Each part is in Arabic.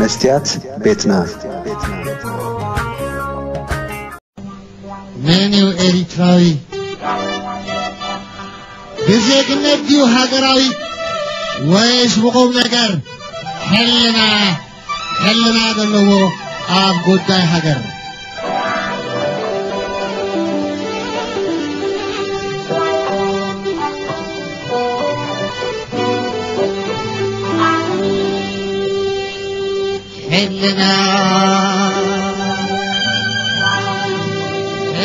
नस्तियात बेतना ሜኒው ኤሪትራዊ ብዜግነት ድዩ ሃገራዊ ወይስ ብቁም ነገር ሕልና ሕልና ዘለዎ ኣብ ጉዳይ ሃገር Emrine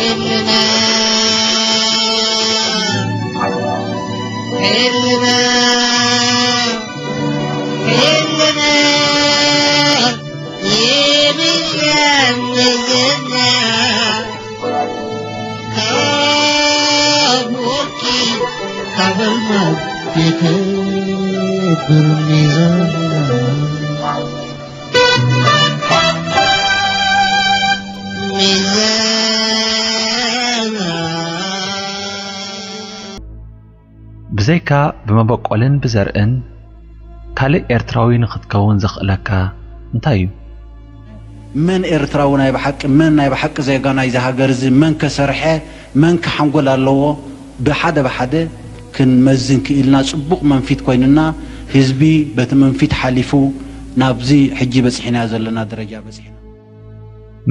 Emrine Emrine Emrine Yemin kendine Kavur ki kavurma Yeter durma ብዘይካ ብመበቆልን ብዘርእን ካልእ ኤርትራዊ ንኽትከውን ዘኽእለካ እንታይ እዩ መን ኤርትራዊ ናይ ብሓቂ መን ናይ ብሓቂ ዜጋ ናይዚ ሃገር እዚ መን ከሰርሐ መን ክሓንጎል ኣለዎ ብሓደ ብሓደ ክንመዝን ክኢልና ፅቡቕ መንፊት ኮይኑና ህዝቢ በቲ መንፊት ሓሊፉ ናብዚ ሕጂ በፅሒና ዘለና ደረጃ በፅሒና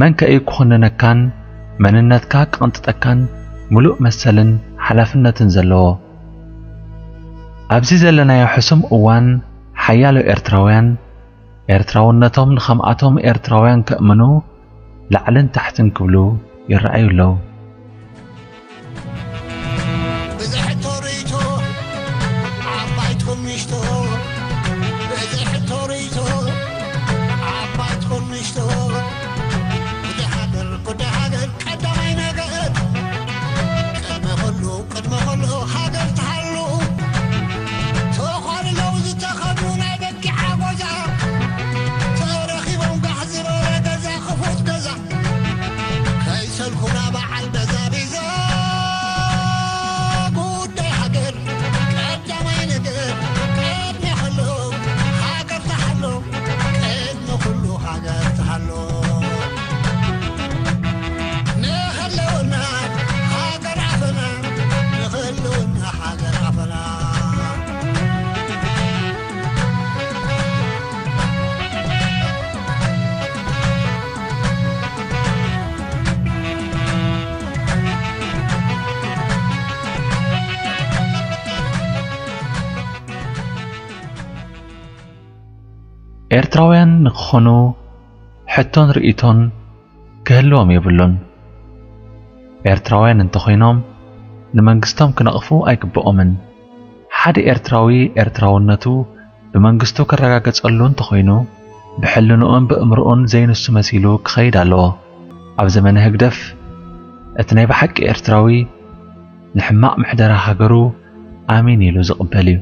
መን ከኢ ክኾነነካን መንነትካ ክቕንጥጠካን ሙሉእ መሰልን ሓላፍነትን ዘለዎ ኣብዚ ዘለናዮ ሕሱም እዋን ሓያሎ ኤርትራውያን ኤርትራውነቶም ንኸምኣቶም ኤርትራውያን ክእምኑ ላዕልን ታሕትን ክብሉ ይረኣዩ ኣለዉ ኤርትራውያን ንክኾኑ ሕቶን ርእቶን ክህልዎም የብሉን ኤርትራውያን እንተኾይኖም ንመንግስቶም ክነቕፉ ኣይግብኦምን ሓደ ኤርትራዊ ኤርትራውነቱ ብመንግስቱ ክረጋገጸሉ እንተኾይኑ ብሕልንኡን ብእምርኡን ዘይንሱ መሲሉ ክኸይድ ኣለዎ ኣብ ዘመነ ህግደፍ እቲ ናይ ብሓቂ ኤርትራዊ ንሕማቕ ምሕደራ ሃገሩ ኣሚን ኢሉ ዝቕበል እዩ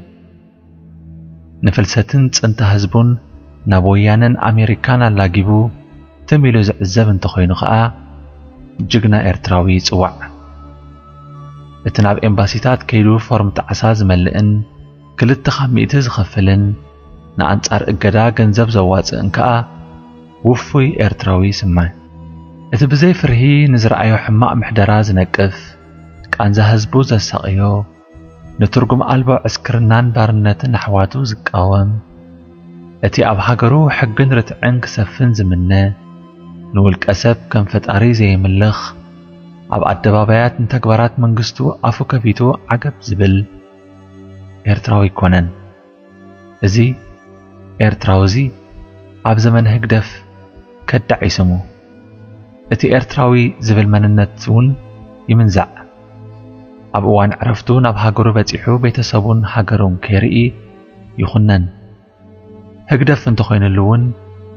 ንፍልሰትን ጽንተ ህዝቡን ናብ ወያነን ኣሜሪካን ኣላጊቡ ትንቢሉ ዝዕዘብ እንተኾይኑ ከዓ ጅግና ኤርትራዊ ይፅዋዕ እቲ ናብ ኤምባሲታት ከይዱ ፎርም ጣዕሳ ዝመልእን ክልተ ካብ ሚእቲ ዝኸፍልን ንኣንጻር እገዳ ገንዘብ ዘዋፅእን ከዓ ውፉይ ኤርትራዊ ይስማዕ እቲ ብዘይ ፍርሂ ንዝረኣዮ ሕማቕ ምሕደራ ዝነቅፍ ቃንዛ ህዝቡ ዘሳቕዮ ንትርጉም ኣልባ ዕስክርናን ባርነትን ኣሕዋቱ ዝቃወም እቲ ኣብ ሃገሩ ሕግን ርትዕን ክሰፍን ዝምነ ንውልቀ ሰብ ከም ፈጣሪ ዘይምልኽ ኣብ ኣደባባያት ንተግባራት መንግስቱ ኣፉ ከፊቱ ዓገብ ዝብል ኤርትራዊ ይኮነን እዚ ኤርትራዊ እዚ ኣብ ዘመን ህግደፍ ከዳዕ ይስሙ እቲ ኤርትራዊ ዝብል መንነት እውን ይምንዛዕ ኣብ እዋን ዕረፍቱ ናብ ሃገሩ በፂሑ ቤተሰቡን ሃገሩን ከይርኢ ይኹነን هقدر تنتخين اللون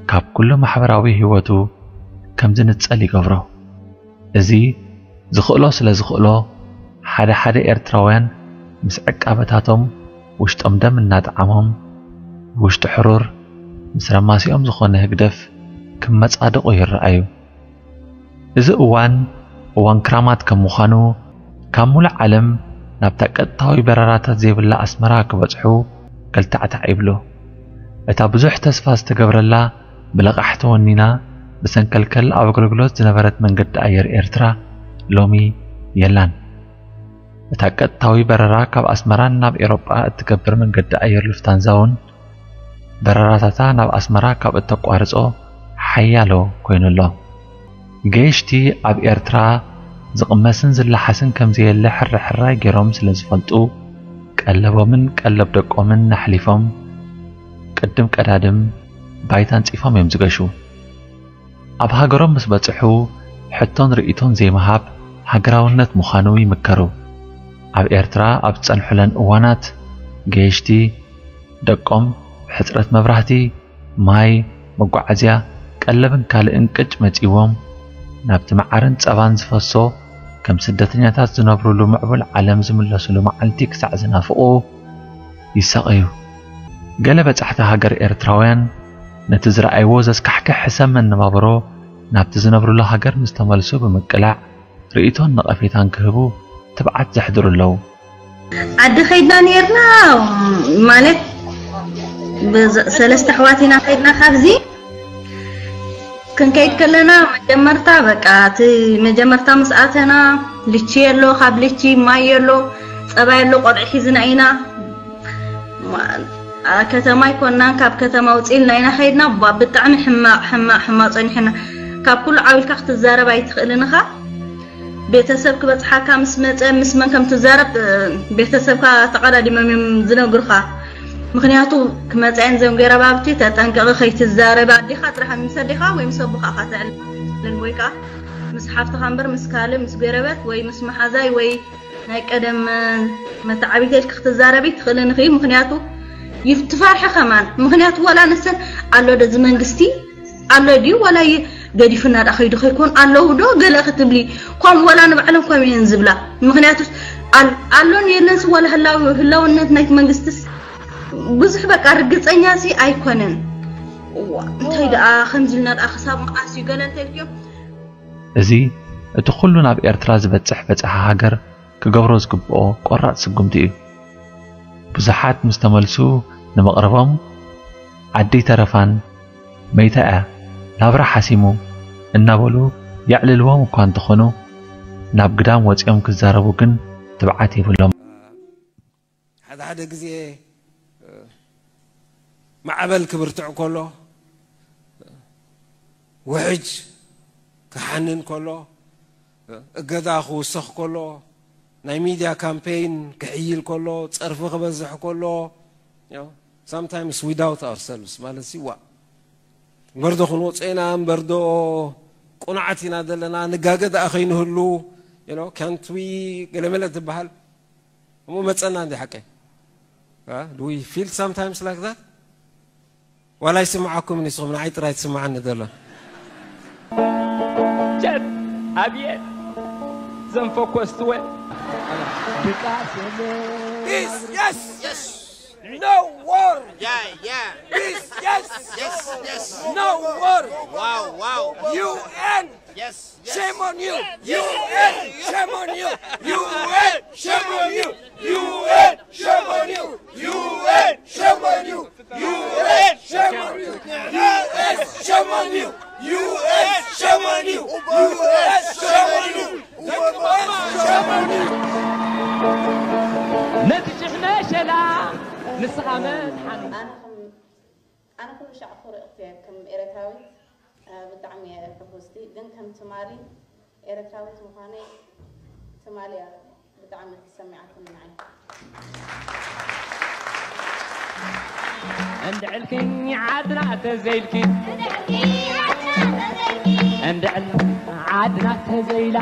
كاب كل ما حبراوي هيوتو كم زين تسألي قبره ازي زخلو سلا زخلو حدا حدا ارتراوين مسعك ابتاتهم وش تمدم الناد عمهم وش تحرر مثلا ما سيوم زخونا هقدف كم ما تصادقو يرأيو ازي اوان اوان كرامات كم مخانو كم مولا علم نبتاك التاوي براراتات زيب الله اسمراك بزحو قلت عتعيبلو أتا بزوح تسفا استقبر الله بلغحت ونينا بسنكل كل أو قلقلوز زنفرت من قد أير إرترا لومي يلان أتا قد تاوي بررا كاب أسمران ناب إيروبا أتقبر من قد أير لفتانزاون بررا تاتا ناب أسمرا كاب التقو أرزو حيالو كوين الله جيشتي أب إرترا زقمسن زل حسن كم زي اللي حر حر جرام سلز فلتو كألبو من كألب دقو من نحليفهم ቅድም ቀዳድም ባይታን ፂፎም እዮም ዝገሹ ኣብ ሃገሮም ምስ በፅሑ ሕቶን ርእቶን ዘይምሃብ ሃገራውነት ምዃኑ ይምከሩ ኣብ ኤርትራ ኣብ ዝፀንሑለን እዋናት ገየሽቲ ደቆም ሕፅረት መብራህቲ ማይ መጓዓዝያ ቀለብን ካልእን ቅጭ መጺዎም ናብቲ መዓርን ጸባን ዝፈሶ ከም ስደተኛታት ዝነብሩሉ ምዕቡል ዓለም ዝምለሱሉ መዓልቲ ክሳዕ ዝናፍቑ ይሰቐዩ ገለ በጻሕቲ ሃገር ኤርትራውያን ነቲ ዝረኣይዎ ዘስካሕክሕ ሕሰብ መነባብሮ ናብቲ ዝነብሩሉ ሃገር ምስ ተመልሱ ብምቅላዕ ርእቶን ንቐፌታን ክህቡ ትብዓት ዘሕድሩ ኣለዉ ዓዲ ከይድና ነርና ማለት ሰለስተ ኣሕዋትና ከይድና ካብዚ ክንከይድ ከለና መጀመርታ በቃ እቲ መጀመርታ ምስኣተና ልቺ የሎ ካብ ልቺ ማይ የሎ ፀባ የሎ ቆልዒ ሒዝና ኢና ከተማ ይኮና ካብ ከተማ ውፅኢልና ኢና ከይድና ብጣዕሚ ሕማቅ ሕማቅ ሕማቅ ፀኒሕና ካብ ኩሉ ዓብልካ ክትዛረብ ኣይትኽእልንኻ ቤተሰብ ክበፅሓካ ምስ መፀ ምስ መን ከም ትዛረብ ቤተሰብካ ተቀዳዲሞም እዮም ዝነግሩካ ምክንያቱ ክመፅአን ዘም ገይረ ባብቲ ተጠንቀቂ ከይትዛረብ ኣዲኻ ጥራሕ ምሰዲኻ ወይ ምስ ኣቦካኻ ተዕልል ወይ ከዓ ምስ ሓፍትኻ እምበር ምስ ካልእ ምስ ጎረበት ወይ ምስ መሓዛይ ወይ ናይ ቀደም መታዓቢተል ክትዛረቢ ትኽእልን ንኽእዩ ምክንያቱ ይትፋርሐ ኸማን ምክንያቱ ዋላ ነሰን ኣሎ ዶ እዚ መንግስቲ ኣሎ ድዩ ወላ ገዲፍና ዳ ከይዱ ከይኮን ኣለዉ ዶ ገለ ክትብሊ ከምኡ ዋላ ንባዕሎም ከም እየን ዝብላ ምክንያቱ ኣሎን የለንስ ዋላ ህላዊ ህላውነት ናይቲ መንግስትስ ብዙሕ በቃ ርግፀኛ ሲ ኣይኮነን እንታይ ደኣ ከምዚ ኢልና ደኣ ክሳብ መዓስ እዩ ገለ እንታይ ድዮም እዚ እቲ ኩሉ ናብ ኤርትራ ዝበፅሕ በፅሓ ሃገር ክገብሮ ዝግብኦ ቆራፅ ስጉምቲ እዩ بزحات مستملسو نمقربم عدي ترفان ميتاء نابرا حاسمو النابولو يعلل وام كان تخنو ناب قدام واتقام كزاربو كن تبعاتي بلوم هذا هذا قزي مع أبل كبرت كله وحج كحنن كله قداخو سخ كله ናይ ሚድያ ካምፔይን ክዕይል ከሎ ፀርፊ ክበዝሕ ከሎ ሳምታይምስ ዊዳውት ኣርሰልስ ማለት ሲዋ በርዶ ክንወፅ ኢና በርዶ ቁንዓት ኢና ዘለና ንጋገ ደኣ ከይንህሉ ከንትዊ ገለመለ ትበሃል እሞ መፀና እንዲ ሓቀ ዊ ፊል ሳምታይምስ ላክ ዛት ዋላ ይስምዓኩም ንስኹም ንዓይ ጥራይ ትስምዓኒ ዘሎ ጀት ኣብየ ዘንፈኮስትወ Peace, yes, yes. No war. Yeah, yeah. Peace, yes, yes, yes. No war. Wow, wow. UN. Yes, yes. Shame on you. UN. Shame on you. UN. Shame on you. UN. Shame on you. UN. Shame on you. UN. Shame on you. US. Shame on you. US. Shame on you. US. Shame on you. Shame on you. نتجمنا شلا نسغمان حنو أنا أنا كل شعب أختي كم إيرتراوي ብጣዕሚ እየ ሕጉስቲ ግን ከም ትማሊ ኤርትራዊት ምዃነ ትማሊ እያ ብጣዕሚ ትሰሚዓት ምንዓይ እንድዕልክኝ ዓድና ተዘይልኪ እንድዕል ዓድና ተዘይላ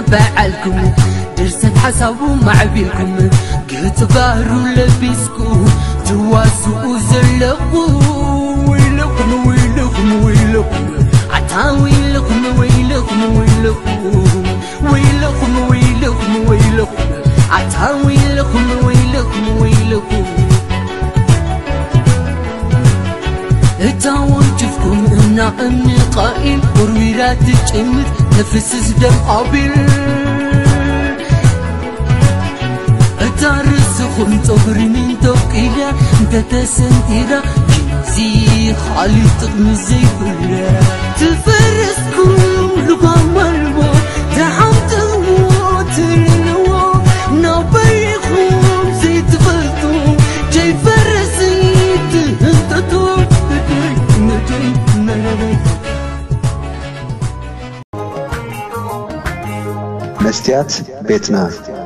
بعلكم درسن حساب مع قلت كتبارو لبسكو جواسو وزلقو ويلكم ويلكم ويلكم عطا ويلكم ويلكم ويلكم ويلكم ويلكم ويلكم عطا ويلكم ويلكم ويلكم እታ انا እና እምኒ ቃኢል ቁርቢራት ጭምር nefessizden abil Tarısı kuntu hırinin tok ile Detesin ile Kimzi hali tıkmızı kulle Tıfırız That's Betna.